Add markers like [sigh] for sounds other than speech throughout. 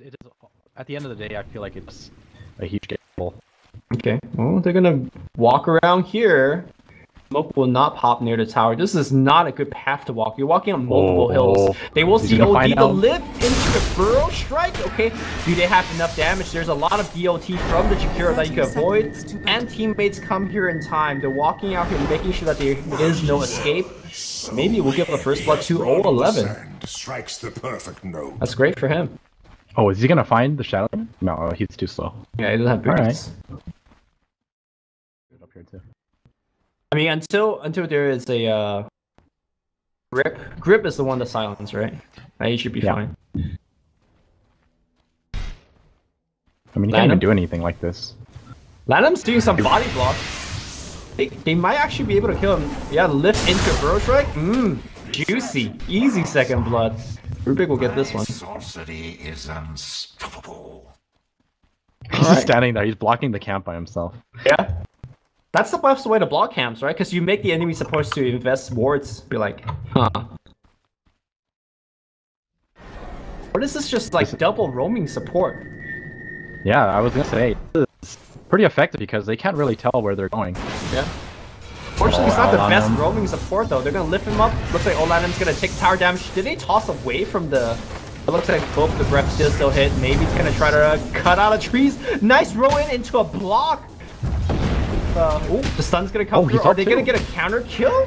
it is. At the end of the day, I feel like it's a huge gamble. Okay, well, they're gonna walk around here. Smoke will not pop near the tower. This is not a good path to walk. You're walking on multiple Oh, hills. They will see gonna OD the lift into the burrow strike. Okay, do they have enough damage? There's a lot of DOT from the Jakiro that you can avoid. seconds to And teammates come here in time. They're walking out here, making sure that there is no escape. Maybe we'll give the first blood to 011. Sand strikes the perfect note. That's great for him. Oh, is he gonna find the shadow? No, he's too slow. Yeah, he doesn't have boots. Up here too. I mean, until until there is a uh, grip. Grip is the one to silence, right? Now you should be Yeah. fine. I mean, he can't even do anything like this. LaNm's doing some body block. They, they might actually be able to kill him. Yeah, lift into Burrow Strike. Mmm, juicy. Easy second blood. Rubick will get this one. Sorcery is unstoppable. He's just standing there. He's blocking the camp by himself. Yeah. That's the best way to block camps, right? Because you make the enemy supposed to invest wards. Be like, huh. What is this just like double roaming support? Yeah, I was gonna say it's pretty effective because they can't really tell where they're going. Yeah. Fortunately, it's not the Oh, best roaming support though. They're gonna lift him up. Looks like Olanum's gonna take tower damage. Did they toss away from the? It looks like both the breath still still hit. Maybe he's gonna try to uh, cut out of trees. Nice row in into a block. Uh, ooh, the sun's gonna come Oh, through. Are they too. gonna get a counter kill?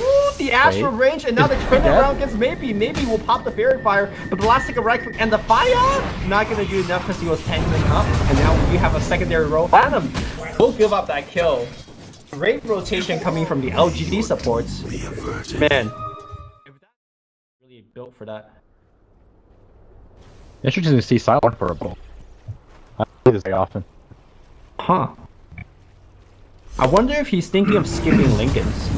Ooh, the astral Wait. range, and now they're Is he around against maybe. Maybe we'll pop the fairy fire, but the last a right click and the fire not gonna do enough because he was tangling up, and now we have a secondary row. Phantom will give up that kill. Great rotation coming from the LGD supports. Man, really built for that. Interesting to see Silent for a bit. I don't see this very often. Huh. I wonder if he's thinking of skipping Linken's.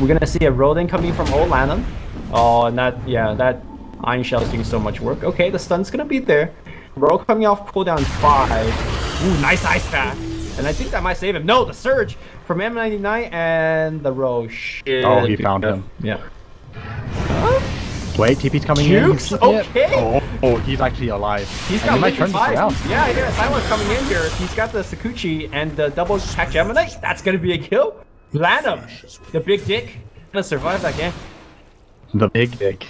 We're gonna see a Rodin coming from Old LaNm. Oh, and that, yeah, that Iron Shell is doing so much work. Okay, the stun's gonna be there. Ro coming off cooldown 5. Ooh, nice ice pack. And I think that might save him. No, the Surge from M99 and the Ro. Shit. Oh, he found him. Yeah. Wait, TP's coming Jukes, in. He's- okay. Oh, oh, oh, he's actually alive. He's And got he might Linken turn this five. Yeah, yeah, Silent's coming in here. He's got the Sakuchi and the double attack Gemini. That's gonna be a kill. LaNm, the big dick, gonna survive that game. The big dick.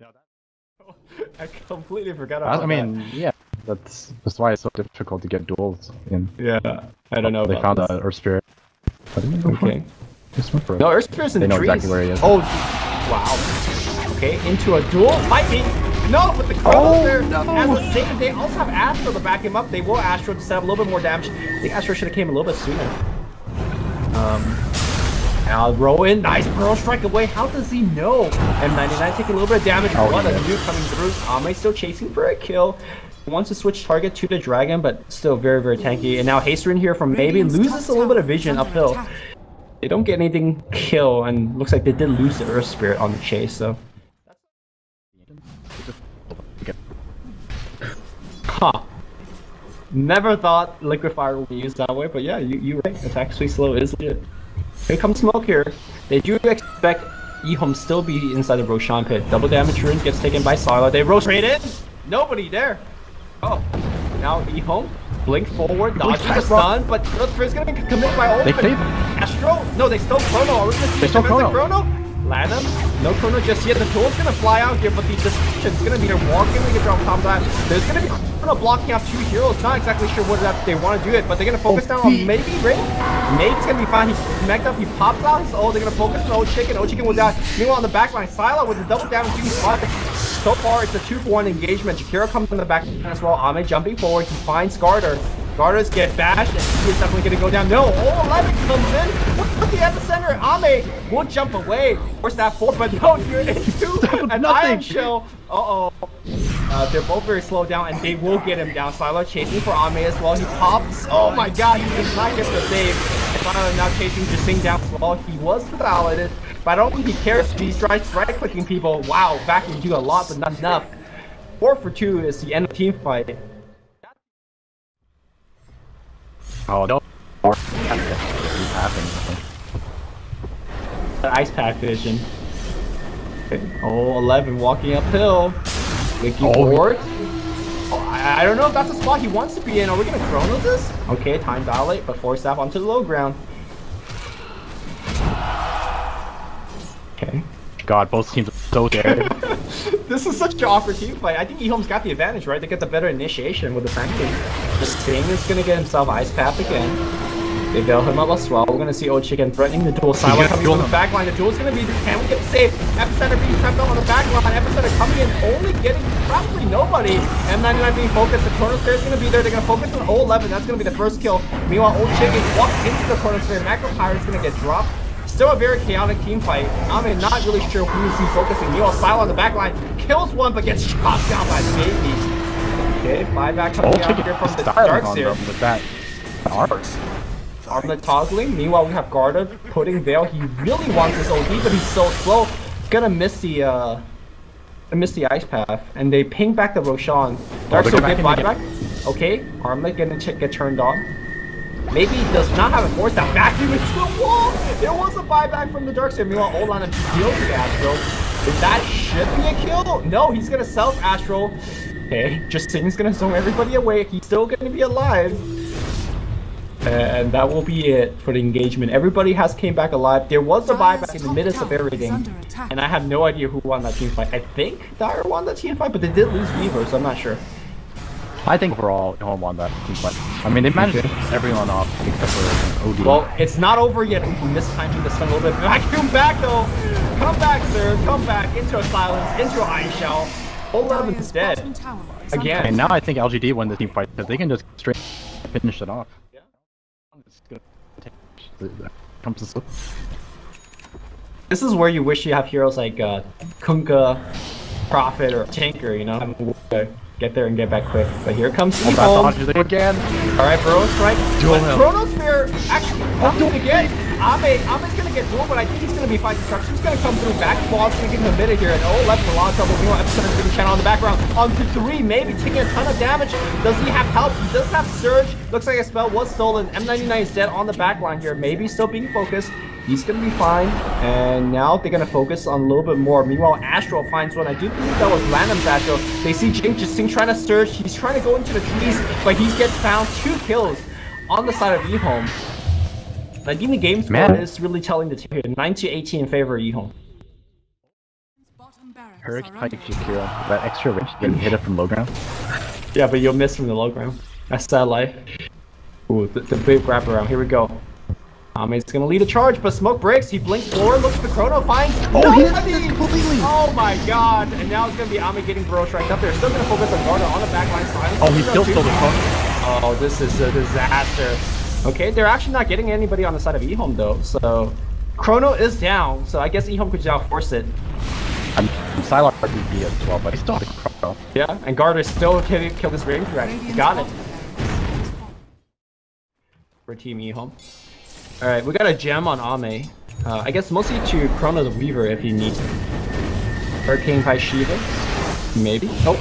[laughs] I completely forgot I, about I mean, yeah, that's that's why it's so difficult to get duels in. yeah, I don't know. They about found this. a Earth Spirit. Okay. it. Just went for it. No, Earth Spirit's in They the know trees. exactly where he is. Oh, wow. Okay, into a duel. Fight me. No, but the Chronos Oh, there. no. The same, they also have Astro to back him up. They will Astro to set up a little bit more damage. I think Astro should have came a little bit sooner. Um, now Rowan, nice Pearl strike away. How does he know? M99 taking a little bit of damage. Oh, what he a view coming through. Ame still chasing for a kill. Wants to switch target to the dragon, but still very, very tanky. And now Haster in here from maybe loses a little bit of vision uphill. They don't get anything kill, and looks like they did lose the Earth Spirit on the chase, so. Huh. Never thought Liquid Fire would be used that way, but yeah, you, you're right. Attack Sweet Slow is legit. Here comes Smoke here. They do expect Ehome still be inside the Roshan pit. Double damage rune gets taken by Sylar. They rotate in. Nobody there. Oh. Now Ehome. Blink forward, dodge the stun, but Earth Spirit's gonna be committed by Open. They save. Astro? No, they stole Chrono. Are we gonna see They stole Chrono. Chrono? LaNm? No Chrono just yet. The tool's gonna fly out here, but the destruction's gonna be there walking. We can drop combat. There's gonna be Chrono blocking off two heroes. Not exactly sure what that they want to do it, but they're gonna focus oh, down on maybe Ray. Maybe's gonna be fine. He's smacked up. He pops out. He's, oh, they're gonna focus on Old Chicken. Old Chicken will die. Meanwhile, on the back line, Silo with the double damage spot. So far, it's a 2 for 1 engagement. Jakiro comes in the back as well. Ame jumping forward. He finds Garter. Garters get bashed, and he is definitely going to go down. No, oh, 11 comes in. What's the epicenter? Ame will jump away. Where's that for? But no, you're into [laughs] an Nothing. iron shell. Uh-oh. Uh, they're both very slow down, and they will get him down. Silo chasing for Ame as well. He pops. Oh my god, he does not get the save. And Silo now chasing Jasing down as well. He was validated, but I don't think he cares. He strikes right-clicking people. Wow, back can do a lot, but not enough. Four for two is the end of team fight. Oh, no. Or he's passing. The ice pack vision. Oh, 11 walking uphill. Wiki Oh. board. Oh, I, I don't know if that's a spot he wants to be in. Are we gonna chrono this? Okay, time dilate, but force staff onto the low ground. God, both teams are so scared. [laughs] this is such an awkward team fight. I think Ehome's got the advantage, right? They get the better initiation with the Franklin. The Sting is gonna get himself Ice Path again. They bail him up as well. We're gonna see Old Chicken threatening the dual silo coming duel from the him. back line. The duel's gonna be can we get the save? Epicenter being trapped up on the back line. Epicenter coming in, only getting probably nobody. M99 being focused. The corner Chronosphere is gonna be there. They're gonna focus on 011. That's gonna be the first kill. Meanwhile, Old Chicken walks into the Chronosphere. Macropyre's gonna get dropped. Still a very chaotic team fight. I'm mean, not really sure who is he focusing. Meanwhile, Silo on the back line kills one but gets shot down by Baby. Okay, buyback coming out here from the on Darkseer. them with that art. Armlet toggling. Meanwhile, we have Garda putting Veil. He really wants this OD, but he's so slow. Gonna miss the uh, miss the ice path, and they ping back the Roshan. Dark they're Soul get buyback. Okay, Armlet gonna get turned on. Maybe he does not have a force that vacuum into the wall. There was a buyback from the Darkseer. Meanwhile, Olan and steals the Astro. Is that should be a kill? No, he's gonna self Astro. Okay, just Justin's gonna zone everybody away. He's still gonna be alive. And that will be it for the engagement. Everybody has came back alive. There was a buyback in the midst of everything. And I have no idea who won that team fight. I think Dire won the team fight, but they did lose Weaver, so I'm not sure. I think overall, home won that. team fight. I mean, they managed Okay. everyone off except for OD. Well, it's not over yet. We mistiming this one a little bit. Vacuum back though. Come back, sir. Come back into a silence, into a ice shell. 11 is dead. Again. and now I think LGD won the team fight because they can just straight finish it off. Yeah. It's gonna take the- the- comes to slip. This is where you wish you have heroes like uh, Kunkka, Prophet, or Tinker, you know? Have a way to Get there and get back quick. But here comes that Evil. dodges it again. Alright, Burrow strike. Duel But him. Chronosphere actually coming get Ame. Ame's gonna get duel, but I think he's gonna be fight destruction. He's gonna come through back ball. It's gonna give him a bit here. And oh, left a lot of trouble. Meanwhile, Epicenter's gonna channel in the background. On to three, maybe taking a ton of damage. Does he have help? He does have Surge. Looks like a spell was stolen. M99 is dead on the back line here. Maybe still being focused. He's gonna be fine. And now they're gonna focus on a little bit more. Meanwhile, Astro finds one. I do believe that was Random's Astro. They see Jing just trying to search. He's trying to go into the trees, but he gets found. Two kills on the side of Ehome. I think the game score Man. is really telling the tale here. 9 to 18 in favor of Ehome. Hurricane Jakiro, that extra range getting hit it from low ground. Yeah, but you'll miss from the low ground. That's sad life. Ooh, the, the big wrap around. Here we go. Ame's gonna lead a charge, but smoke breaks. He blinks forward, looks at the chrono, finds Oh, he nobody! completely. Oh my god! And now it's gonna be Ame getting Burrow striked up. They're still gonna focus on Garda on the backline side. Oh, he still stole the phone. Oh, this is a disaster. Okay, they're actually not getting anybody on the side of Ehome though, so Chrono is down, so I guess Ehome could now force it. I'm Psylocke RPP as well, but I still have to cross. Yeah, and Garda still kill, kill this range dragon. He got it for Team Ehome. Alright, we got a gem on Ame. Uh, I guess mostly to Chrono the Weaver if he needs it. Hurricane by Shiva. Maybe. Oh,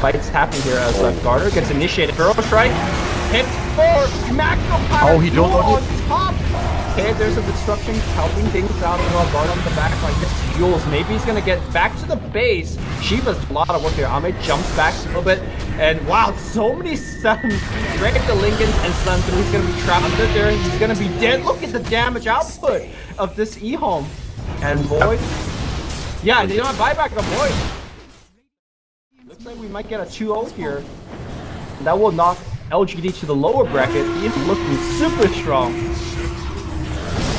fights happening here as Garter gets initiated. Burrow strike. Hits for Macro Pirate Oh, he on on top. Okay, there's a disruption helping things out while Guard on the back like gets Jules. Maybe he's gonna get back to the base. Shiva's a lot of work here. Ame jumps back a little bit. And wow, so many stuns. Break the Linken and stun through. He's gonna be trapped under there. He's gonna be dead. Look at the damage output of this E-Home. And Void. Yeah, they don't have buyback of Void. Looks like we might get a 2-0 here. That will knock LGD to the lower bracket. He's looking super strong.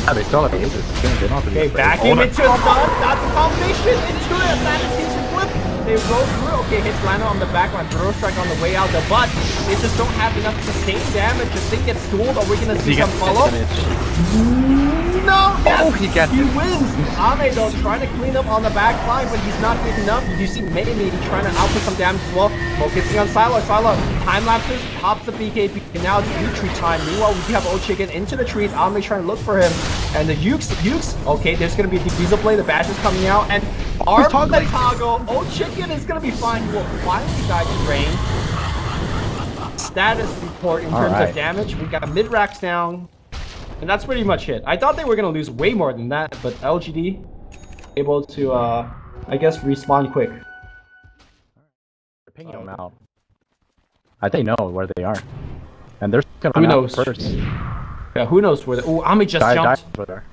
Yeah, they still have to use it. It's gonna get off Okay, vacuum into stun. That's a combination into a flip. They roll through. Okay, hits Lana on the back line. Throw strike on the way out. The butt. They just don't have enough sustained damage. The thing gets dueled. Are we gonna see some follow? No! Yes! Oh, he gets He it. wins! Ame though trying to clean up on the back line, but he's not good enough. You see Maybe trying to output some damage as well. Focusing on Silo. Silo time lapses, pops the BKB, and now it's retreat time. Meanwhile, we do have Old Chicken into the trees. Ame trying to look for him. And the Ukes, Ukes, okay, there's gonna be a diffusal play. The badge is coming out, and our toggling? toggle. O Chicken is gonna be fine. He will finally die to rain. Status report in terms of damage. We got mid racks down. And that's pretty much it. I thought they were gonna lose way more than that, but LGD able to, uh, I guess, respawn quick. pinging Uh, them out. I think they know where they are, and they're gonna Who out knows? first. Yeah, who knows where the. Oh, Ami just Die, die jumped. over there.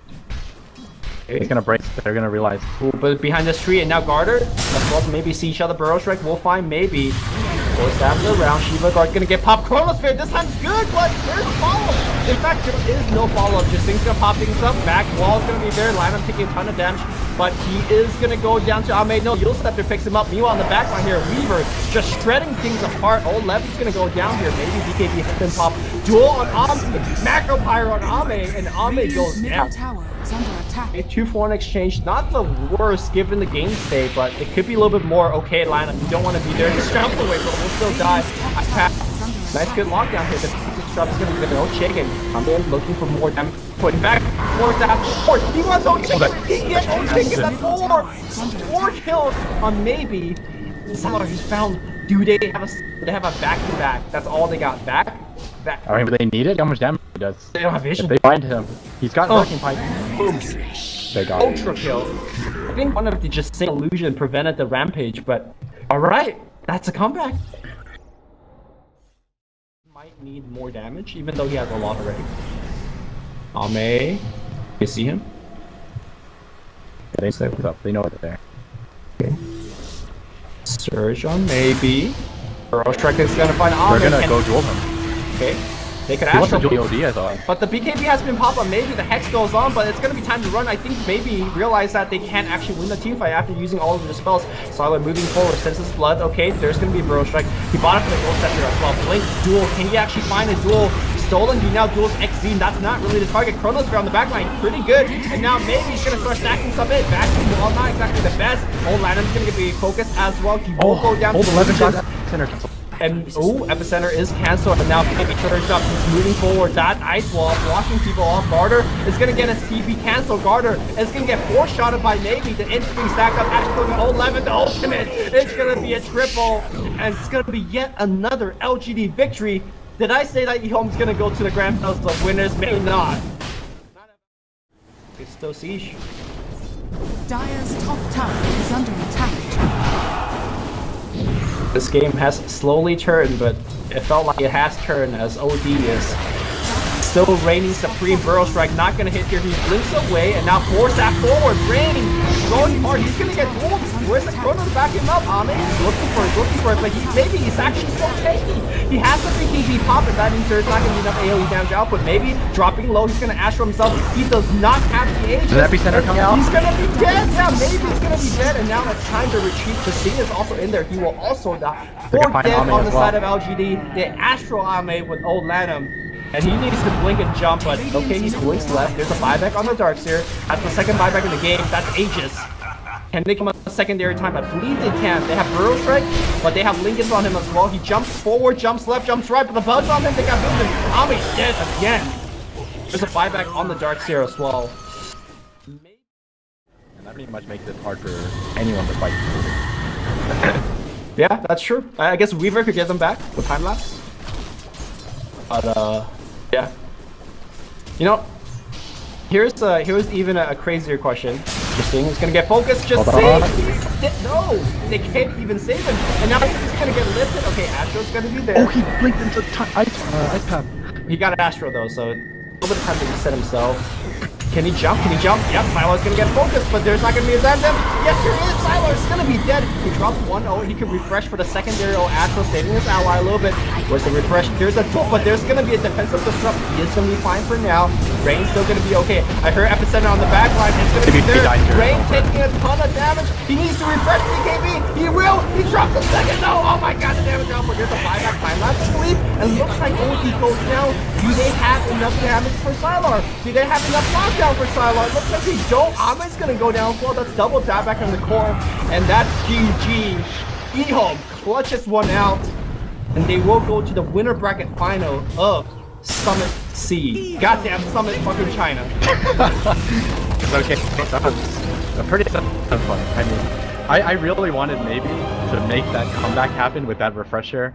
He's gonna break. They're gonna realize. Ooh, but behind this tree, and now Garter. Let's maybe see each other. Burrow Strike We'll find maybe. Four stabs around. Shiva Guard gonna get popped. Chronosphere this time's good, but there's a follow. -up. In fact, there is no follow up. Just things gonna pop things up. Back wall's gonna be there. Lyman taking a ton of damage, but he is gonna go down to Ame. No, Yule to fix him up. Meanwhile, on the back line here, Weaver just shredding things apart. Old Levy's gonna go down here. Maybe BKB has been popped. Duel on Ame. Macropyre on Ame, and Ame goes down. tower is under attack. A two for one exchange, not the worst given the game state, but it could be a little bit more okay lineup. You don't want to be there, just jump away, but we'll still die. Nice good lockdown here. The is gonna be no chicken. I'm in looking for more damage. Putting back more that four. He wants no chicken. He gets no chicken. That's four. Four kills on maybe. Somehow he's found. Do they have a? They have a back to back. That's all they got. Back. Back. I mean, but they need it. How much damage he does? They don't have If vision. they find him, he's got Oh. working pipe. Boom. They got it. Ultra kill. I think one of the just same illusion prevented the rampage, but alright, that's a comeback. Might need more damage, even though he has a lot already. Ame. You see him? They say what's up. They know what they're there. Surge on maybe. Burrow Strike is gonna find Ame. They're gonna go duel him. Okay. They could actually wants to astral duel OD, I thought. But the BKB has been popped up. Maybe the Hex goes on, but it's gonna be time to run. I think maybe realize that they can't actually win the team fight after using all of their spells. Silent moving forward, senses blood. Okay, there's gonna be a Burrow Strike. He bought it for the Gold Scepter as well. Blink duel. Can he actually find a duel? Stolen. He now duels XZ. That's not really the target. Chronosphere on the back line, pretty good. And now maybe he's gonna start stacking some in. Back to wall, not exactly the best. Old LaNm's gonna get the focus as well. He will go down hold to 11 Legions. shots. Center cancel. And oh, epicenter is cancelled, and now maybe charged up. He's moving forward. That ice wall blocking people off. Garter is gonna get a TP cancelled. Garter is gonna get four shotted by Navy. The instinct stacked up. Actually, the 11, the ultimate. It's gonna be a triple, and it's gonna be yet another LGD victory. Did I say that Ehome's gonna go to the grand finals of winners? Maybe not. It's still siege. Dire's top tower is under attack. This game has slowly turned, but it felt like it has turned as OD is still reigning supreme. Burrow Strike not gonna hit here. He blinks away and now force that forward. Rain going hard. He's gonna get pulled. Where's the Chrono to back him up? Ame is looking for it, looking for it, but he maybe he's actually still taking. He has to think he's pop it. That means there's not gonna be enough AoE damage output. Maybe dropping low, he's gonna Astro himself. He does not have the age. Does Epicenter come out? He's gonna be dead. Yeah, maybe he's gonna be dead. And now it's time to retreat. Justine is also in there. He will also die. Four dead on the well. side of LGD. The Astro Ame with Old LaNm. And he needs to blink and jump, but okay, he blinks left. There's a buyback on the Darkseer. That's the second buyback in the game. That's Aegis. Can they come a secondary time? I believe they can. They have Burrow Strike, but they have Linkens on him as well. He jumps forward, jumps left, jumps right, but the bugs on him, they got vision. Ame's dead again. There's a buyback on the Darkseer as well. And that pretty much makes it hard for anyone to fight. [laughs] Yeah, that's true. I I guess Weaver could get them back with time lapse. But uh, yeah. You know, here's uh, here's even a, a crazier question. Justine is gonna get focused. Just save. No, they can't even save him. And now he's gonna get lifted. Okay, Astro's gonna be there. Oh, he blinked into ice, uh, ice pad. He got an Astro though, so a little bit of time to reset himself. Can he jump? Can he jump? Yep, Silo's gonna get focused, but there's not gonna be a Zamzam. Yes, there is. Silo's gonna be dead. He dropped one oh, he can refresh for the secondary oh Astro, saving his ally a little bit. Where's the refresh? There's a tool, but there's gonna be a defensive disrupt. He is gonna be fine for now. Rain's still gonna be okay. I heard Epicenter on the back line. It's gonna be there. here. Rain taking a ton of damage. He needs to refresh BKB. He will. He dropped the second. No. Oh my god, the damage output. There's a buyback time lapse sleep. And looks like OD goes down. Do they have enough damage for Sylar? Do they have enough lockdown for Sylar? Looks like they don't. Amen's gonna go down as well. That's double tap back on the core. And that's GG. Ehome clutches one out. And they will go to the winner bracket final of Summit C. Goddamn Summit fucking China. [laughs] It's okay. That was a pretty fun. I mean, I, I really wanted maybe to make that comeback happen with that refresher